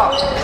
告。